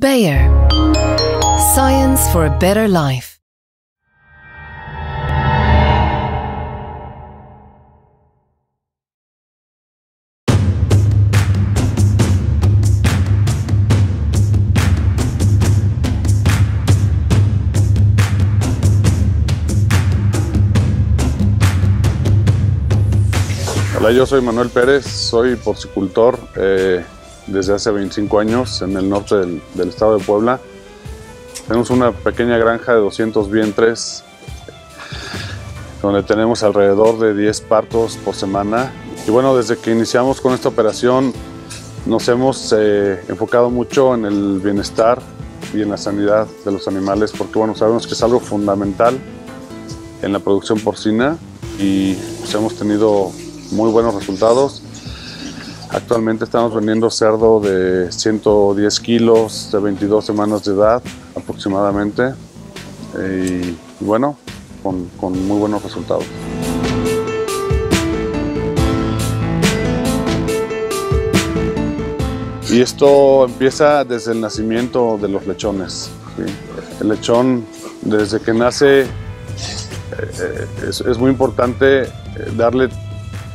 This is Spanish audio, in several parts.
Bayer. Science for a better life. Hola, yo soy Manuel Pérez, soy porcicultor eh, desde hace 25 años en el norte del, del estado de Puebla. Tenemos una pequeña granja de 200 vientres donde tenemos alrededor de 10 partos por semana. Y bueno, desde que iniciamos con esta operación nos hemos eh, enfocado mucho en el bienestar y en la sanidad de los animales porque bueno, sabemos que es algo fundamental en la producción porcina y pues, hemos tenido muy buenos resultados. Actualmente estamos vendiendo cerdo de 110 kilos, de 22 semanas de edad aproximadamente. Eh, y bueno, con, con muy buenos resultados. Y esto empieza desde el nacimiento de los lechones. El lechón, desde que nace, eh, es, es muy importante eh, darle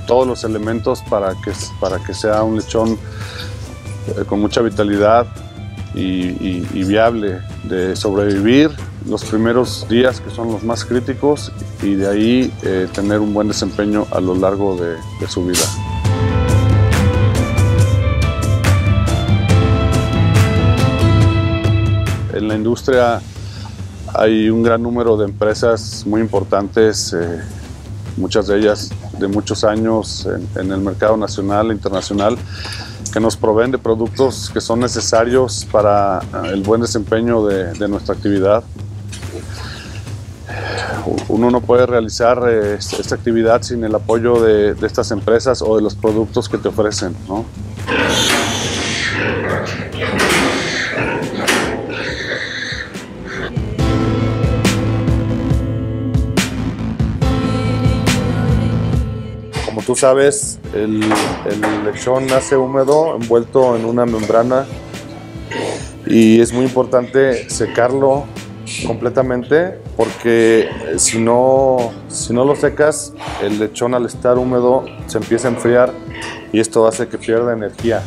todos los elementos para que, para que sea un lechón eh, con mucha vitalidad y, viable de sobrevivir los primeros días que son los más críticos y de ahí eh, tener un buen desempeño a lo largo de, de su vida. En la industria hay un gran número de empresas muy importantes, eh, muchas de ellas de muchos años en, el mercado nacional e internacional, que nos proveen de productos que son necesarios para eh, el buen desempeño de, nuestra actividad. Uno no puede realizar eh, esta esta actividad sin el apoyo de, de estas empresas o de los productos que te ofrecen. ¿no? Tú sabes, el, el lechón nace húmedo, envuelto en una membrana y es muy importante secarlo completamente porque si no, si no lo secas, el lechón al estar húmedo se empieza a enfriar y esto hace que pierda energía.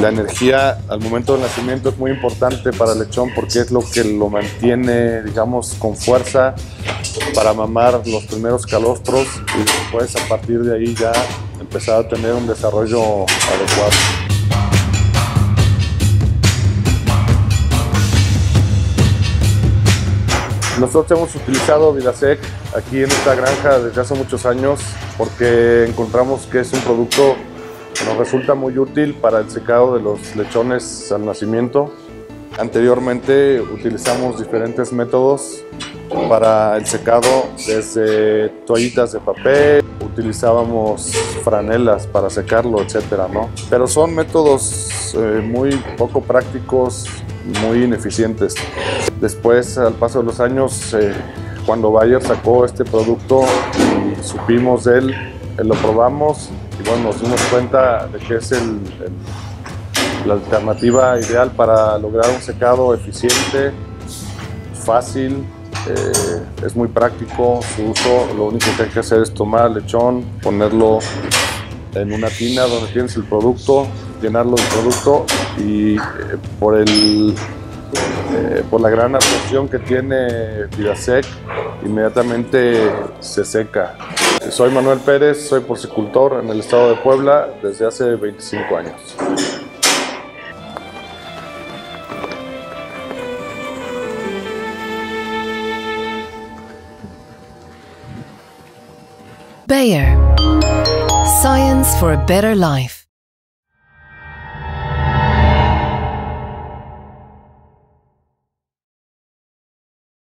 La energía al momento del nacimiento es muy importante para el lechón porque es lo que lo mantiene, digamos, con fuerza para mamar los primeros calostros y después a partir de ahí ya empezar a tener un desarrollo adecuado. Nosotros hemos utilizado Vidasec aquí en esta granja desde hace muchos años porque encontramos que es un producto que nos resulta muy útil para el secado de los lechones al nacimiento. Anteriormente utilizamos diferentes métodos para el secado, desde toallitas de papel, utilizábamos franelas para secarlo, etcétera, ¿no? Pero son métodos eh, muy poco prácticos, muy ineficientes. Después, al paso de los años, eh, cuando Bayer sacó este producto y supimos de él, eh, lo probamos y bueno, nos dimos cuenta de que es el- la alternativa ideal para lograr un secado eficiente, fácil, eh, es muy práctico su uso. Lo único que hay que hacer es tomar lechón, ponerlo en una tina donde tienes el producto, llenarlo de producto y eh, por el eh, por la gran absorción que tiene Vidasec, inmediatamente se seca. Soy Manuel Pérez, soy porcicultor en el estado de Puebla desde hace 25 años. Bayer. Science for a better life.